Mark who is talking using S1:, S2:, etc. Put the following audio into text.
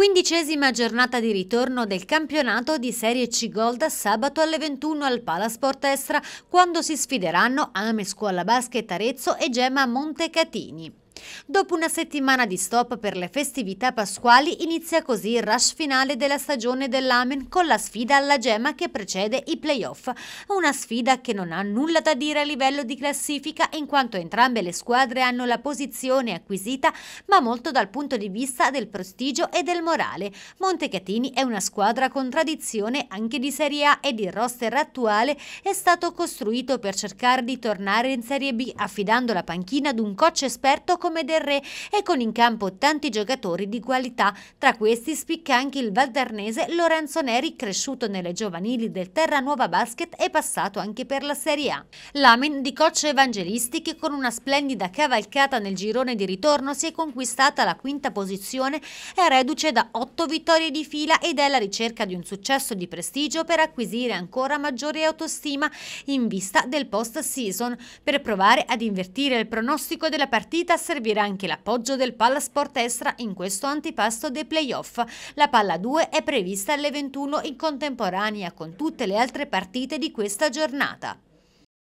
S1: Quindicesima giornata di ritorno del campionato di Serie C Gold sabato alle 21 al Palasport Estra quando si sfideranno Ame Scuola Basket Arezzo e Gemma Montecatini. Dopo una settimana di stop per le festività pasquali, inizia così il rush finale della stagione dell'Amen con la sfida alla gemma che precede i playoff. Una sfida che non ha nulla da dire a livello di classifica in quanto entrambe le squadre hanno la posizione acquisita, ma molto dal punto di vista del prestigio e del morale. Montecatini è una squadra con tradizione anche di Serie A ed il roster attuale è stato costruito per cercare di tornare in Serie B affidando la panchina ad un coach esperto come come Del Re e con in campo tanti giocatori di qualità. Tra questi spicca anche il valdernese Lorenzo Neri, cresciuto nelle giovanili del Terranuova Basket e passato anche per la Serie A. L'Amen di coach evangelisti che con una splendida cavalcata nel girone di ritorno si è conquistata la quinta posizione è reduce da otto vittorie di fila ed è alla ricerca di un successo di prestigio per acquisire ancora maggiore autostima in vista del post-season. Per provare ad invertire il pronostico della partita servirà servirà anche l'appoggio del Pallasport Estra in questo antipasto dei playoff. La Palla 2 è prevista alle 21 in contemporanea con tutte le altre partite di questa giornata.